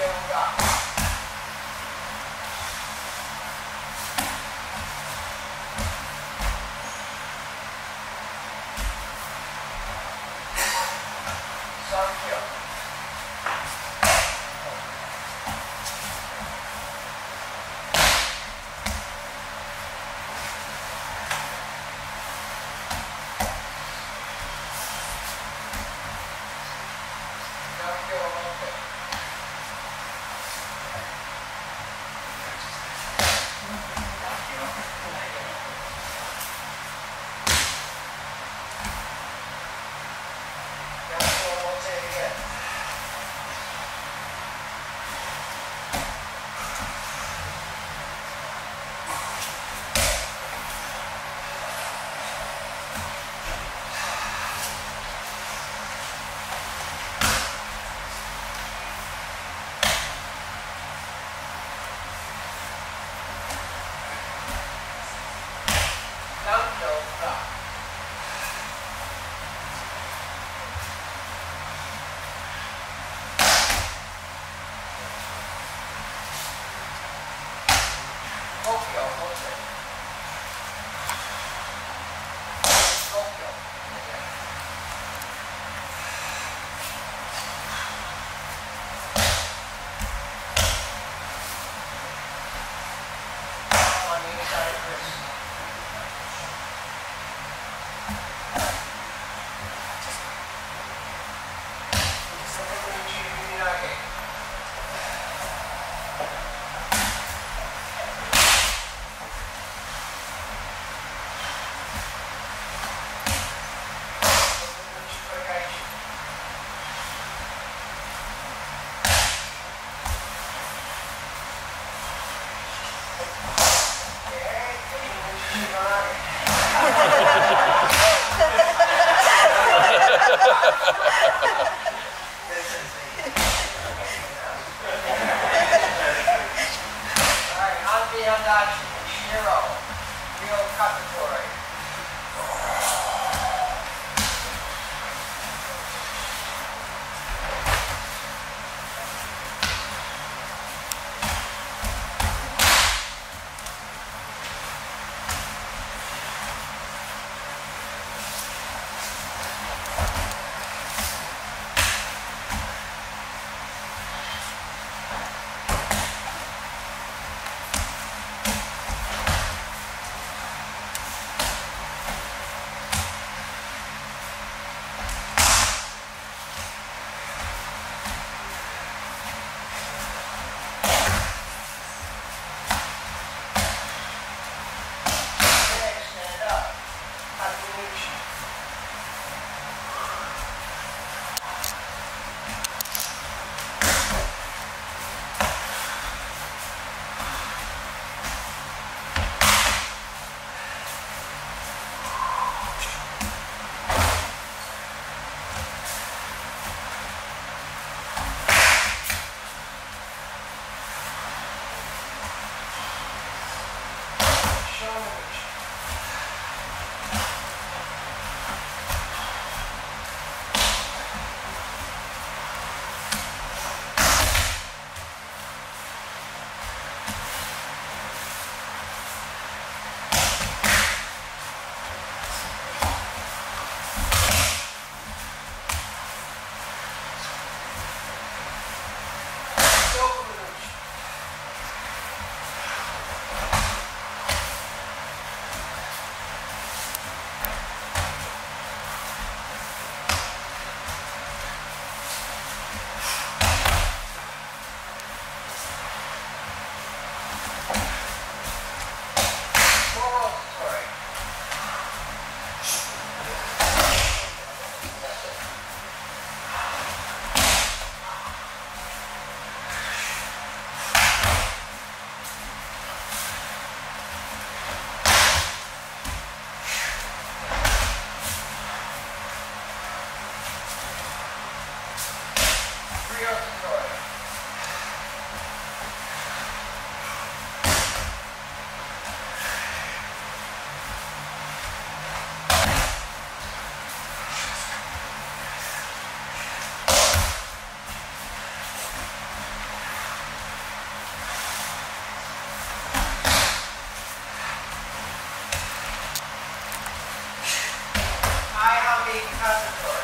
still got. Alright, on the Shiro, Rio Category. Thank you.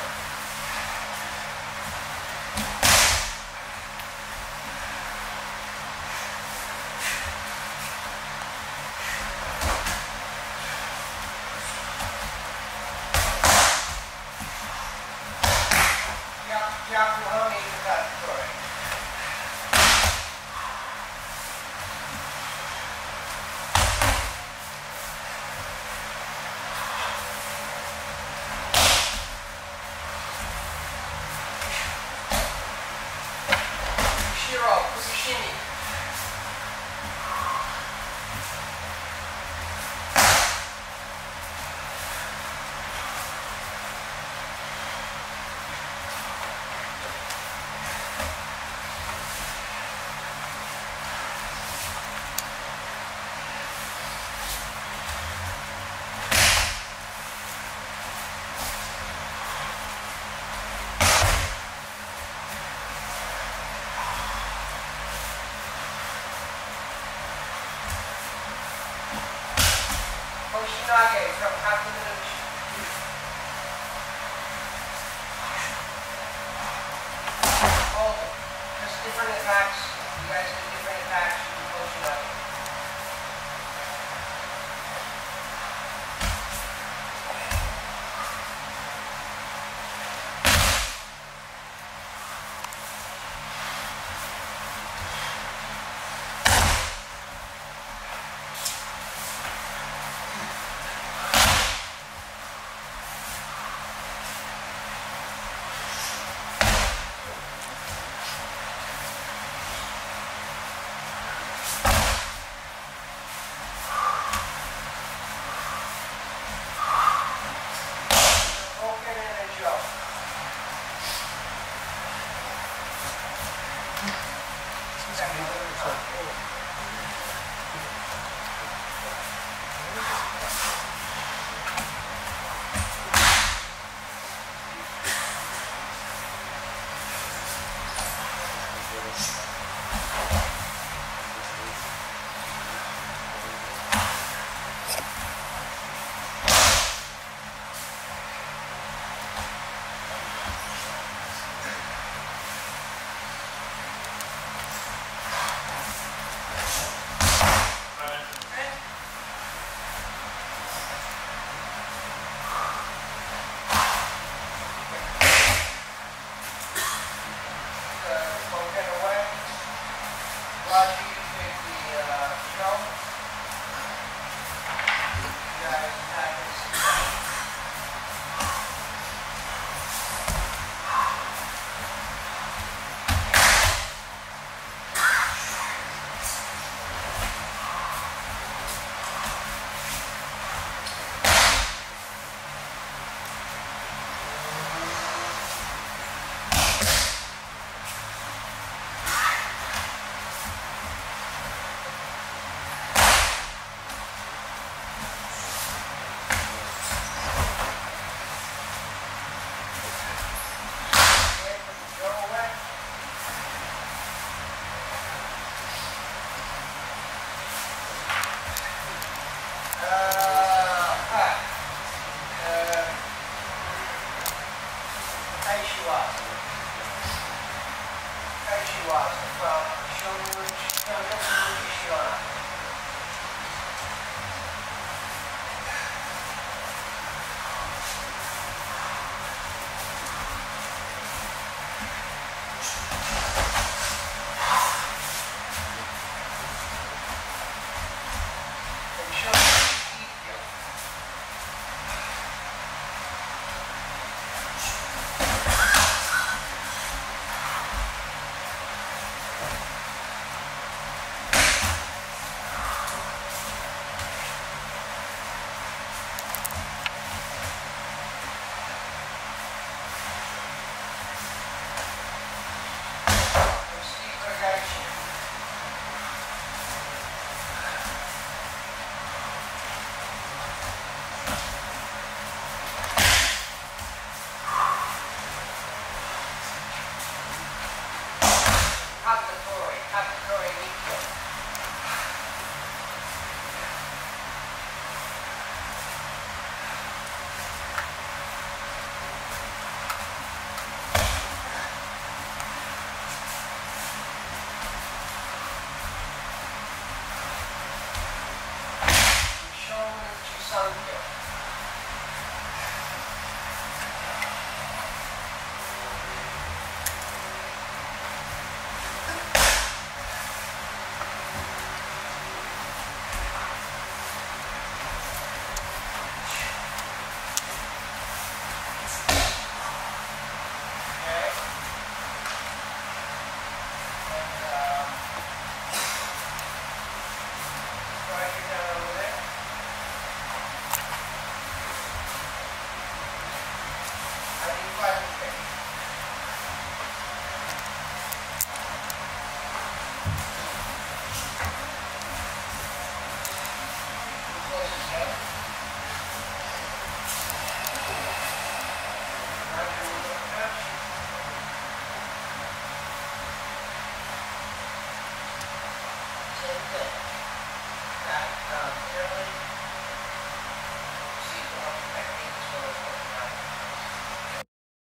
From Kakumin. Hold it. Different attacks. You guys can